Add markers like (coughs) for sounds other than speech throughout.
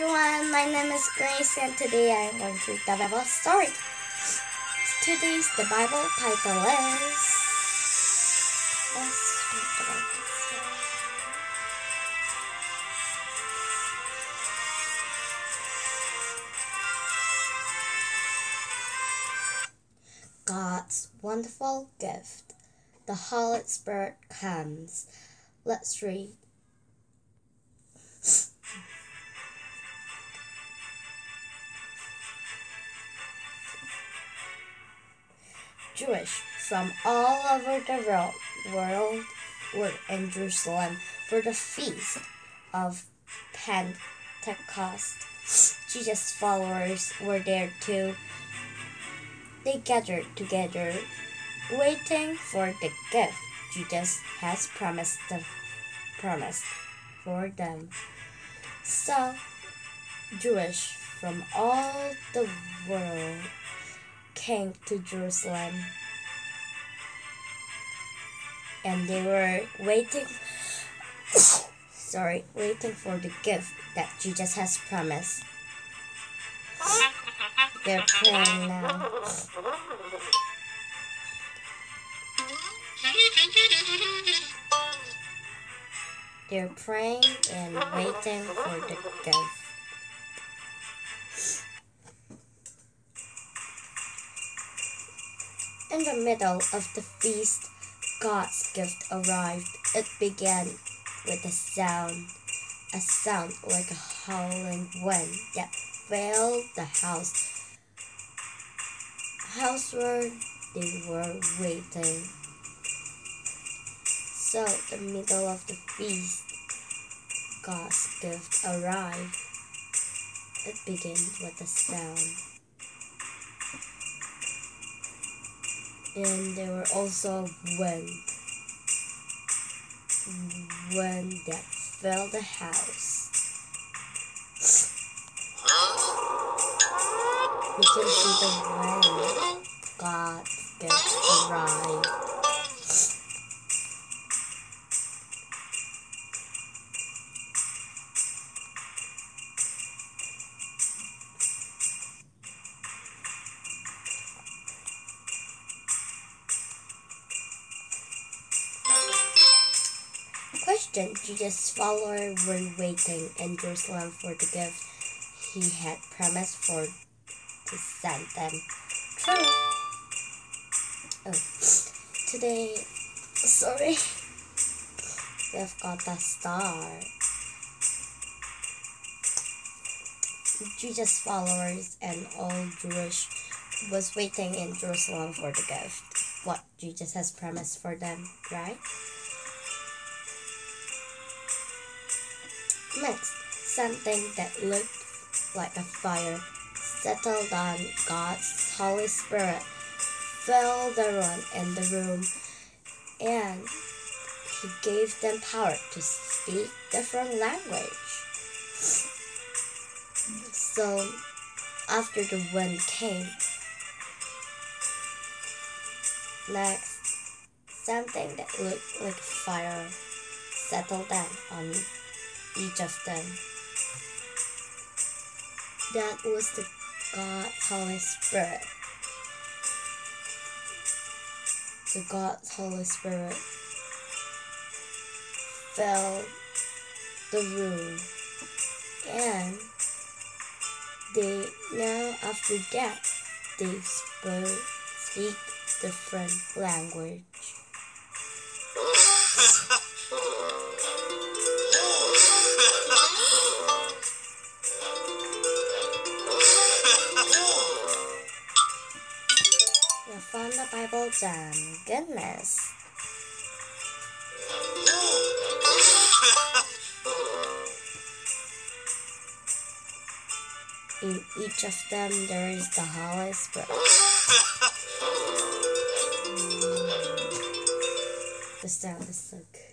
everyone, my name is Grace and today I am going to read the Bible story. Today's the Bible title is Let's read the Bible story. God's wonderful gift. The Holy Spirit comes. Let's read. Jewish from all over the world, were in Jerusalem for the feast of Pentecost. Jesus' followers were there too. They gathered together, waiting for the gift Jesus has promised them, promised for them. So, Jewish from all the world came to Jerusalem. And they were waiting (coughs) sorry waiting for the gift that Jesus has promised. They're praying now. They're praying and waiting for the gift In the middle of the feast, God's gift arrived. It began with a sound, a sound like a howling wind that filled the house. House where they were waiting. So, the middle of the feast, God's gift arrived. It began with a sound. And there were also wind wind that fell the house. You can see the wind. God gets arrived. Question Jesus' followers were waiting in Jerusalem for the gift he had promised for to send them. True. Oh, today, sorry, we've got a star. Jesus' followers and all Jewish was waiting in Jerusalem for the gift, what Jesus has promised for them, right? Next, something that looked like a fire settled on God's Holy Spirit, filled everyone in the room, and He gave them power to speak different language. So, after the wind came, next, something that looked like fire settled down on each of them. That was the God Holy Spirit. The God Holy Spirit fell the room and they now after that they spoke speak different language. (laughs) You found the Bible Jam. Goodness. In each of them, there is the Holy Spirit. The sound is so good.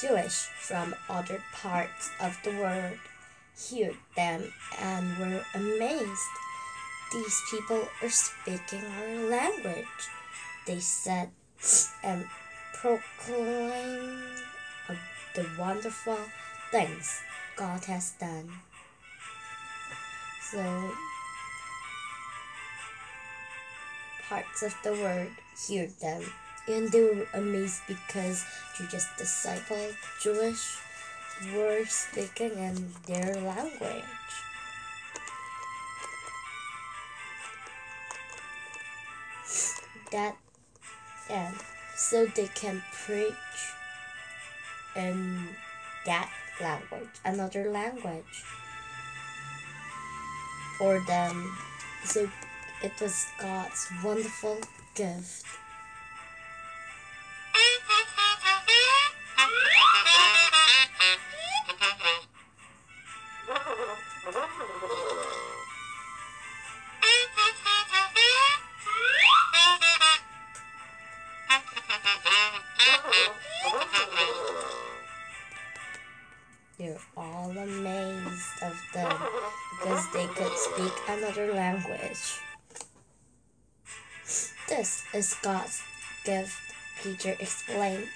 Jewish from other parts of the world heard them and were amazed. These people are speaking our language, they said, and proclaimed the wonderful things God has done. So, parts of the word hear them, and they were amazed because Jesus' disciples, Jewish, were speaking in their language. That and so they can preach in that language, another language for them. So it was God's wonderful gift. They're all amazed of them because they could speak another language. This is God's gift, Peter explained.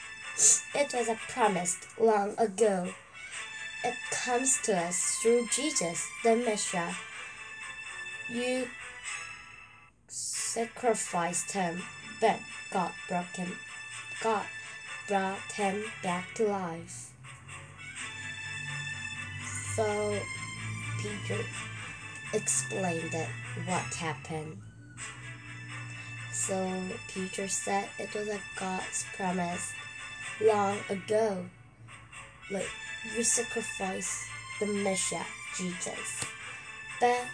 It was a promise long ago. It comes to us through Jesus, the Messiah. You sacrificed him, but God broke him God brought him back to life. So Peter explained what happened. So Peter said it was a God's promise long ago. Like you sacrifice the Messiah, Jesus. But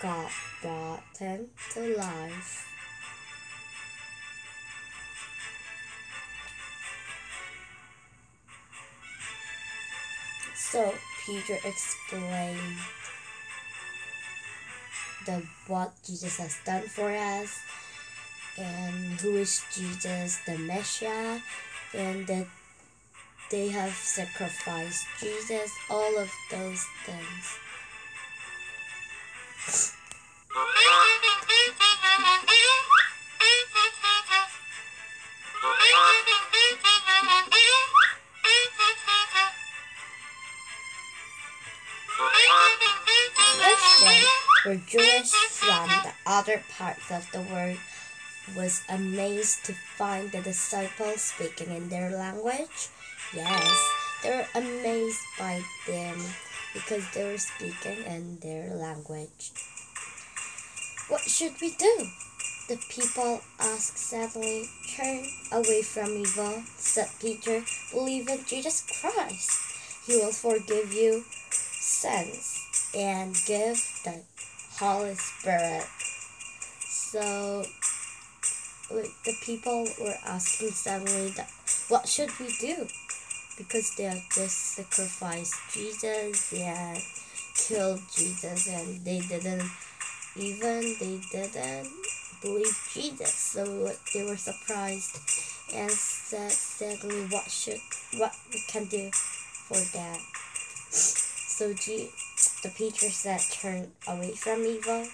God brought him to life. So Peter explained the what Jesus has done for us and who is Jesus the Messiah and that they have sacrificed Jesus, all of those things. (laughs) Christians were Jewish from the other parts of the world was amazed to find the disciples speaking in their language. Yes, they were amazed by them because they were speaking in their language. What should we do? The people asked sadly. Turn away from evil, said Peter. Believe in Jesus Christ. He will forgive you sins and give the Holy Spirit. So the people were asking suddenly that what should we do? Because they have just sacrificed Jesus and killed Jesus and they didn't even they didn't believe Jesus. So they were surprised and said sadly what should what we can do for that. So G, the Peter that turn away from evil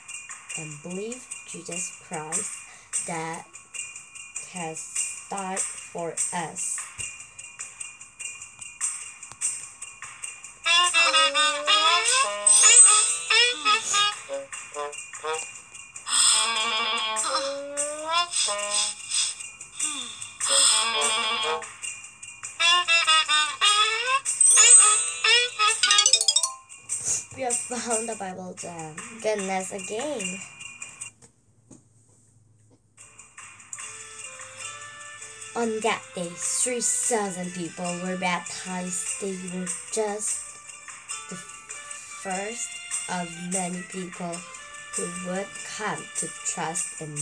and believe Jesus Christ that has died for us. (laughs) found the Bible jam. Goodness again. On that day, 3,000 people were baptized. They were just the first of many people who would come to trust in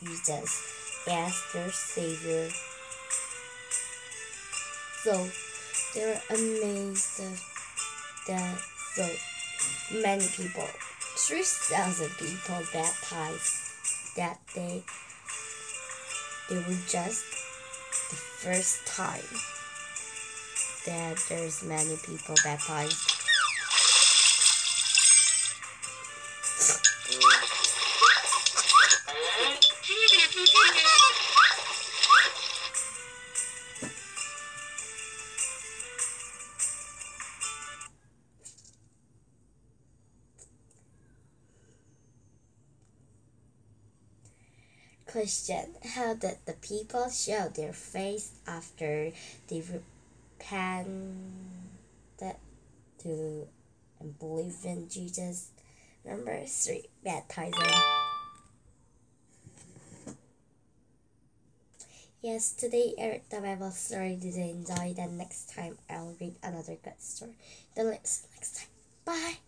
Jesus as their Savior. So they were amazed that so many people, 3,000 people baptized that day. They were just the first time that there's many people baptized. Question How did the people show their faith after they repented to and believe in Jesus? Number three, baptizing. Yes, today I read the Bible story. Did you enjoy? Then next time I'll read another good story. Then let's next time. Bye.